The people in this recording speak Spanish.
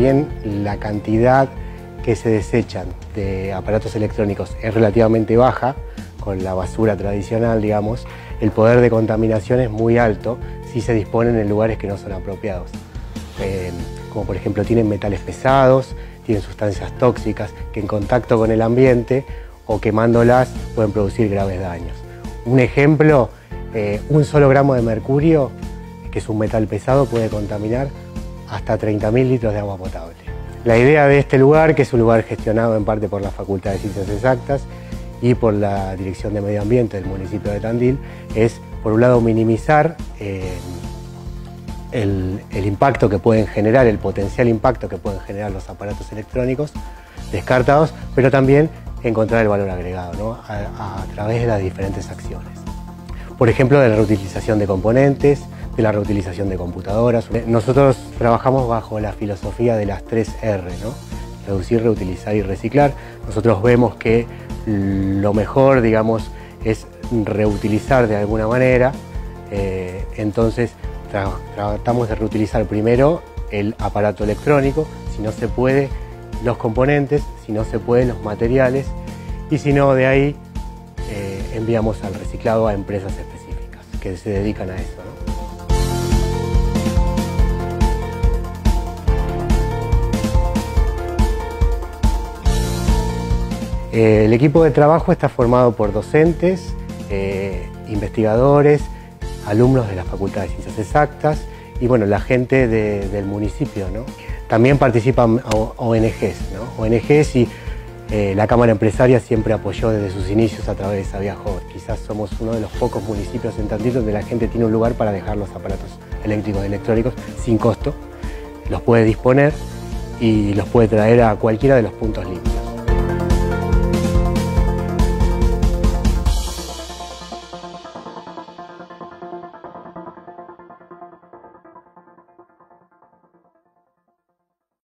bien la cantidad que se desechan de aparatos electrónicos es relativamente baja, con la basura tradicional, digamos, el poder de contaminación es muy alto si se disponen en lugares que no son apropiados. Eh, como por ejemplo tienen metales pesados, tienen sustancias tóxicas que en contacto con el ambiente o quemándolas pueden producir graves daños. Un ejemplo, eh, un solo gramo de mercurio, que es un metal pesado, puede contaminar hasta 30.000 litros de agua potable. La idea de este lugar, que es un lugar gestionado en parte por la Facultad de Ciencias Exactas y por la Dirección de Medio Ambiente del municipio de Tandil, es por un lado minimizar eh, el, impacto que pueden generar, el potencial impacto que pueden generar los aparatos electrónicos descartados, pero también encontrar el valor agregado a, través de las diferentes acciones. Por ejemplo, de la reutilización de componentes, la reutilización de computadoras. Nosotros trabajamos bajo la filosofía de las tres R, ¿no? reducir, reutilizar y reciclar. Nosotros vemos que lo mejor, digamos, es reutilizar de alguna manera, eh, entonces tratamos de reutilizar primero el aparato electrónico, si no se puede los componentes, si no se pueden los materiales y si no de ahí eh, enviamos al reciclado a empresas específicas que se dedican a eso. Eh, el equipo de trabajo está formado por docentes, eh, investigadores, alumnos de la Facultad de Ciencias Exactas y bueno, la gente del municipio. También participan ONGs, ¿no? ONGs y eh, la Cámara Empresaria siempre apoyó desde sus inicios a través de Sabia Quizás somos uno de los pocos municipios en Tandil donde la gente tiene un lugar para dejar los aparatos eléctricos y electrónicos sin costo. Los puede disponer y los puede traer a cualquiera de los puntos limpios.